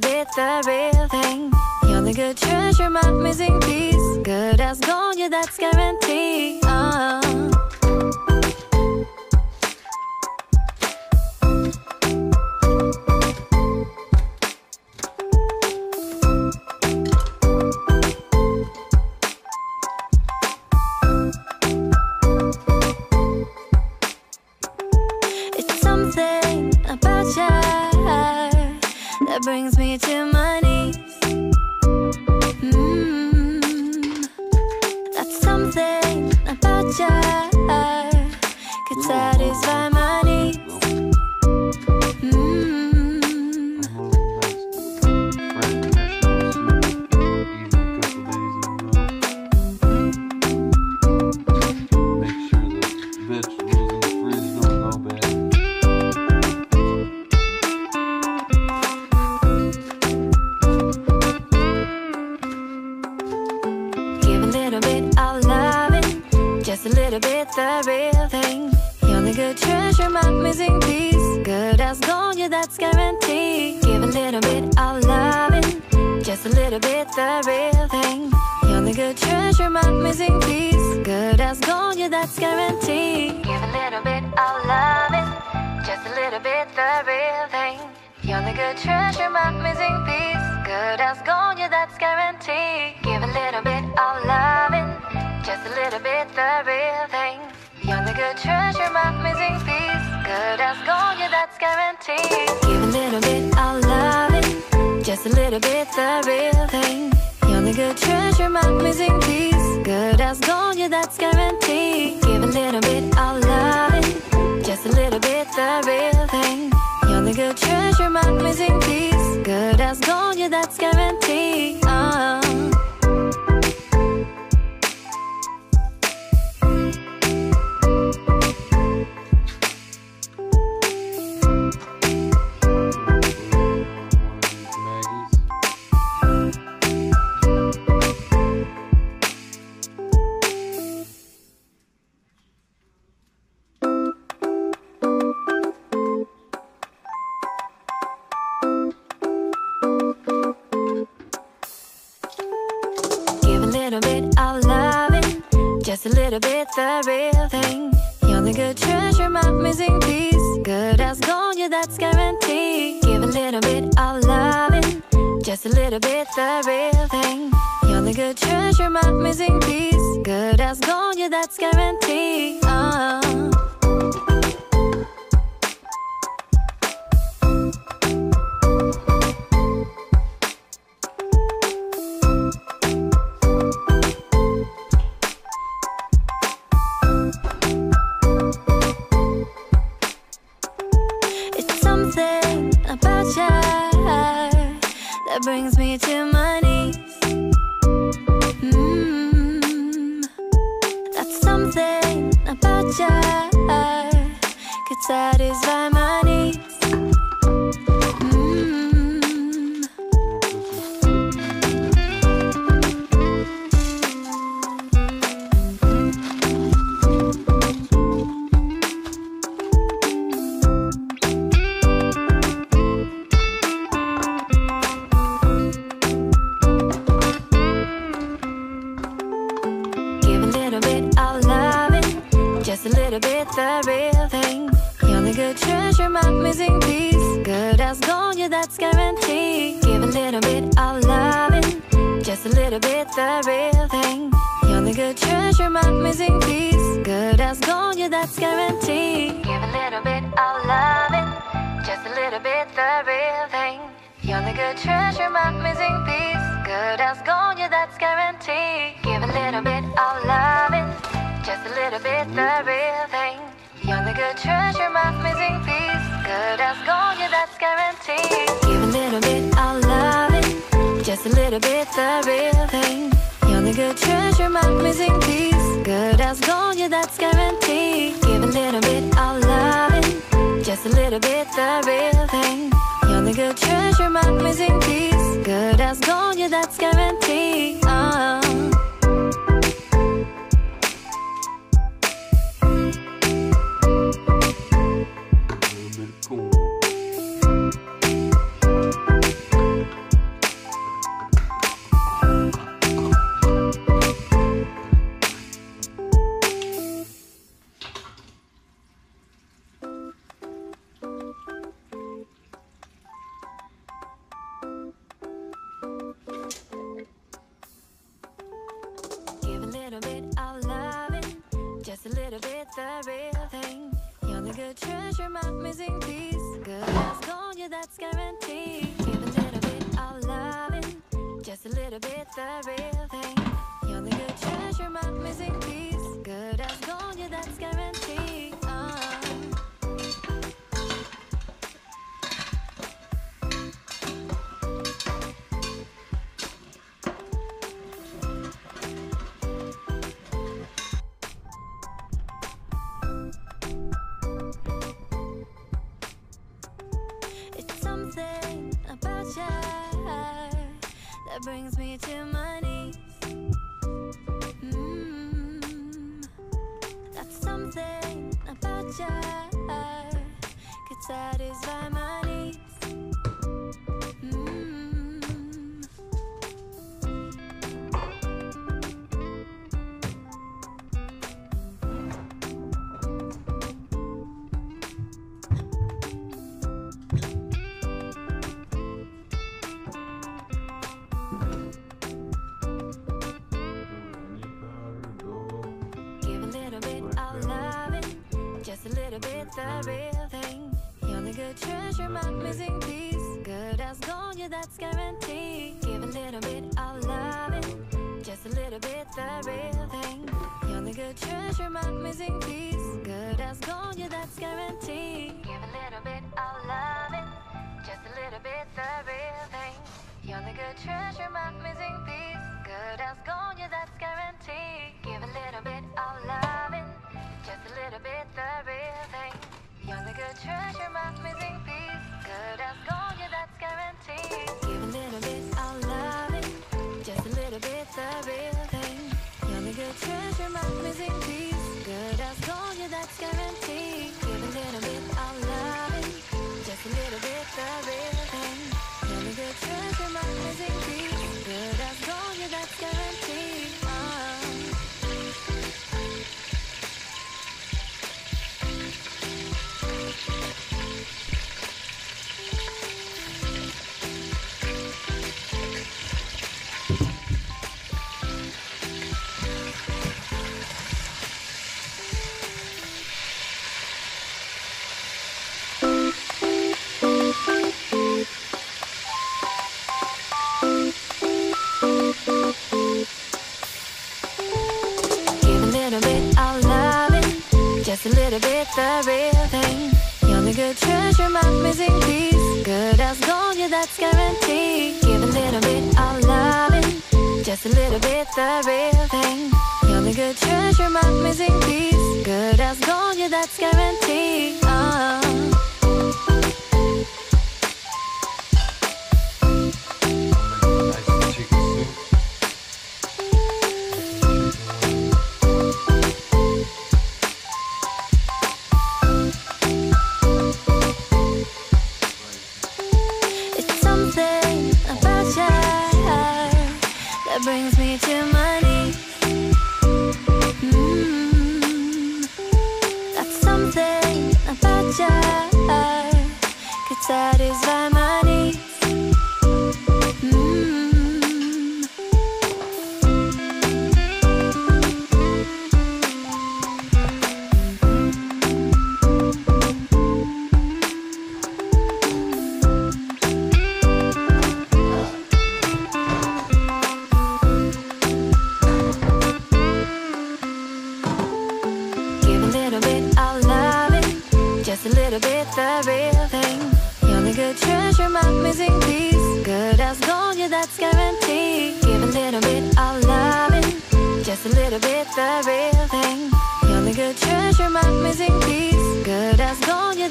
bit the real thing. You're the good treasure, my missing piece. Good as gold, yeah, that's guaranteed. Treasure, my missing piece. Good as gold, yeah, that's guaranteed. Give a little bit of loving, just a little bit the real thing. You're the good treasure, my missing piece. Good as gold, yeah, that's guaranteed. Give a little bit of loving, just a little bit the real thing. You're the good treasure, my missing piece. Good as gold, yeah, that's guaranteed. Give a little bit of loving, just a little bit the real thing. The good treasure, my missing piece. Good as gold, yeah, that's guaranteed. Oh. Maggie's. The real thing. You're the good treasure, my missing piece. Good as gold, yeah, that's guaranteed. Give a little bit of loving, just a little bit the real thing. You're the good treasure, my missing piece. Good as gold, yeah, that's guaranteed. Oh. The real thing. You're the good treasure, my missing piece. Good as gold, yeah, that's guaranteed. Give a little bit of loving, just a little bit the real thing. You're the good treasure, my missing piece. Good as gold, yeah, that's guaranteed. Give a little bit of loving, just a little bit the real thing. You're the good treasure, my missing piece. Good as gold, yeah, that's guaranteed. Give a little bit of loving, just a little bit the real thing. You're the good treasure, my missing piece. Good as gold, yeah, that's guaranteed. Give a little bit of loving, just a little bit the real thing. You're the good treasure, my missing piece. Good as gold, yeah, that's guaranteed. Give a little bit of loving, just a little bit the real thing. You're the good treasure, my missing piece. Good as gold, yeah, that's guaranteed. Missing piece. As gold, yeah, that's guaranteed. Give a little bit of loving, just a little bit the real thing. You're the good treasure, my missing piece. That brings me to my knees. Mm, that's something about you could satisfy my needs. That's guaranteed. Give a little bit of loving, just a little bit the real thing. You're the good treasure, my missing piece. Good as gold, yeah, that's guaranteed. Give a little bit of loving, just a little bit the real thing. You're the good treasure, my missing piece. Good as gold, yeah, that's guaranteed. Give a little bit of loving, just a little bit the real thing. You're the good treasure, my missing piece. Good as gold, yeah, that's guaranteed. Give a little bit of loving, just a little bit the real thing. You're the good treasure, my missing piece. The real thing. You're the good treasure, my missing piece. Good as gold, yeah, that's guaranteed. Give a little bit of loving, just a little bit the real thing. You're the good treasure, my missing piece. Good as gold, yeah, that's guaranteed. Uh. Brings me to my knees. Mm, that's something about you could satisfy my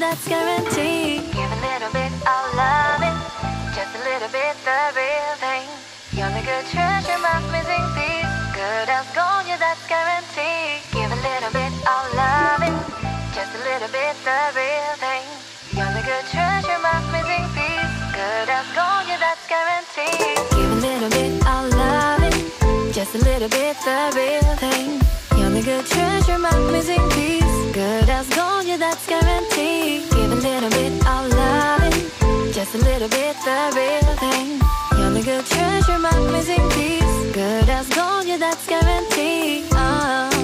that's guaranteed. Give a little bit of loving, just a little bit the real thing. You're the good treasure, my missing piece. Good as gold, yeah, that's guaranteed. Give a little bit of loving, just a little bit the real thing. You're the good treasure, my missing piece. Good as gold, yeah, that's guaranteed. Give a little bit of loving, just a little bit the real thing. You're the good treasure, my missing piece. As gold, yeah, that's guaranteed. Give a little bit of loving, just a little bit the real thing. You're the good treasure, my missing piece. Good as gold, yeah, that's guaranteed. Uh.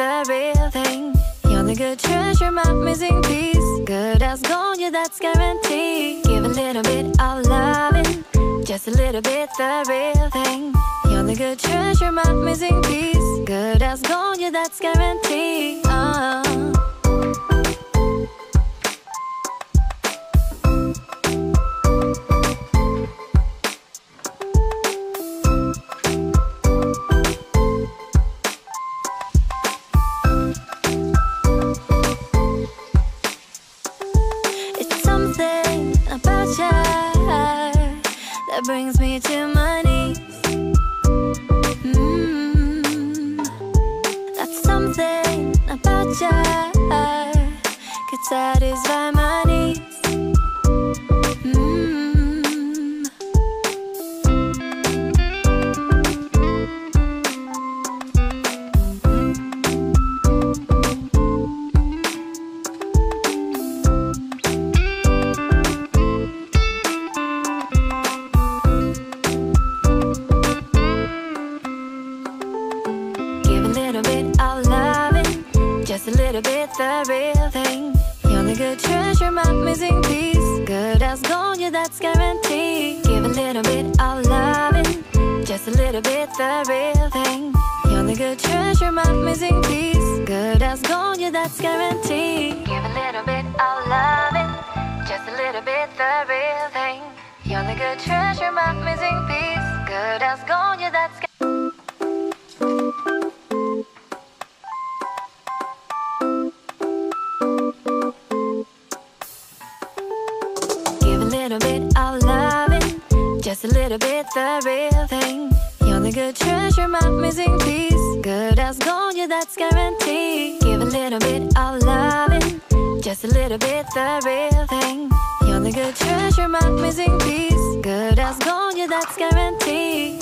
The real thing. You're the good treasure, my missing piece. Good as gold, yeah, that's guaranteed. Give a little bit of loving, just a little bit the real thing. You're the good treasure, my missing piece. Good as gold, yeah, that's guaranteed. Oh. Little bit the real thing. You're the good treasure, my missing piece. Good as gold, yeah, that's guaranteed. Give a little bit of loving, just a little bit the real thing. You're the good treasure, my missing piece. Good as gold, yeah, that's guaranteed. Give a little bit of loving, just a little bit the real thing. You're the good treasure, my missing piece. Good as gold, yeah, that's Give little bit of loving, just a little bit the real thing. You're the good treasure, my missing piece. Good as gold, yeah, that's guaranteed. Give a little bit of loving, just a little bit the real thing. You're the good treasure, my missing piece. Good as gold, yeah, that's guaranteed.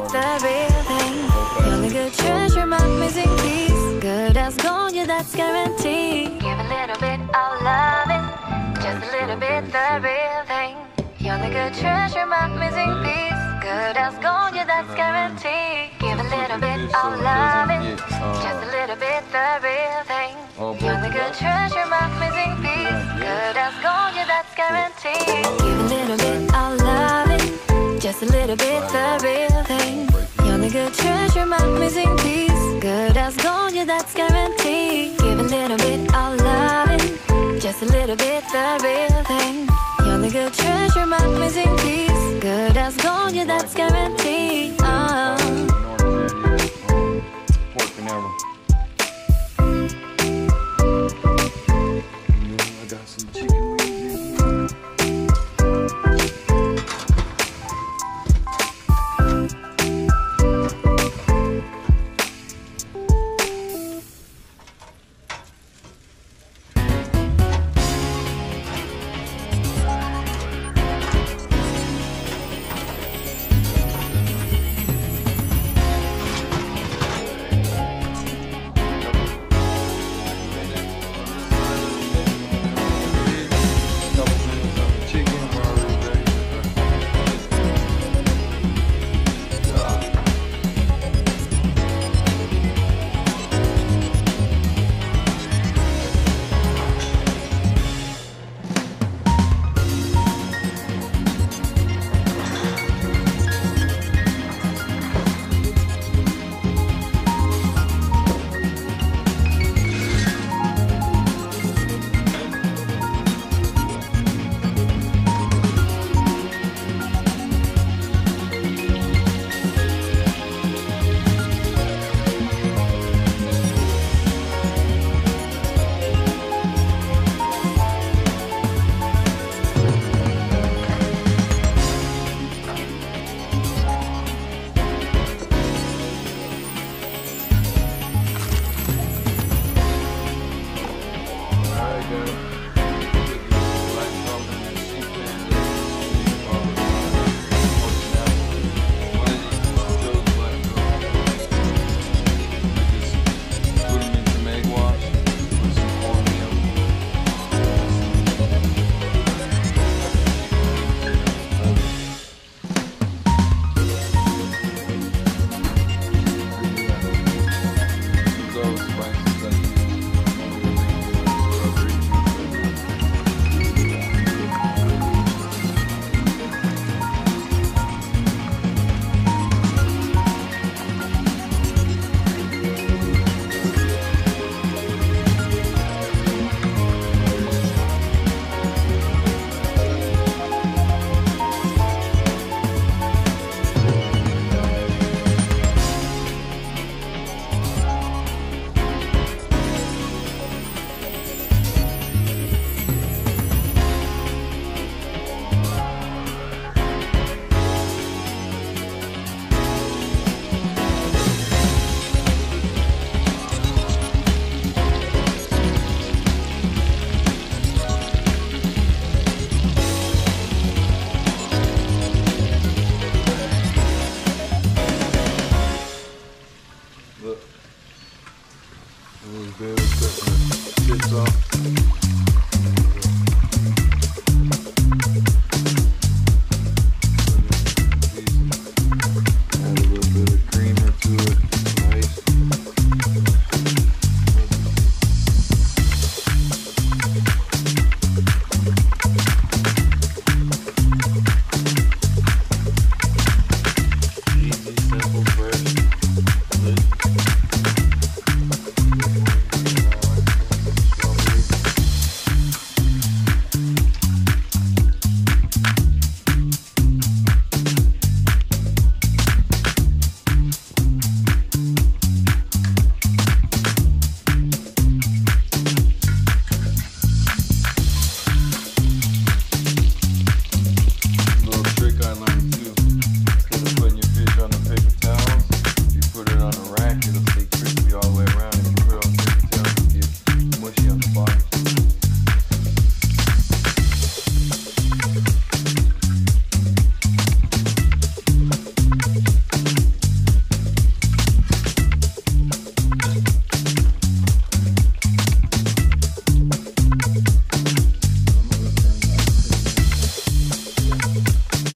Little the real thing. You're the good treasure, my missing piece. Good as gold, yeah, that's guaranteed. Give a little bit of loving, just a little bit the real thing. You're the good treasure, my missing piece. Good as gold, yeah, that's guaranteed. Give a little bit of loving, just a little bit the real thing. You're the good treasure, my missing piece. Good as gold, yeah, that's guaranteed. Give a little bit just a little bit the real thing. You're the good treasure, my missing piece. Good as gold, yeah, that's guaranteed. Give a little bit of loving, just a little bit the real thing. You're the good treasure, my missing piece. Good as gold, yeah, that's guaranteed.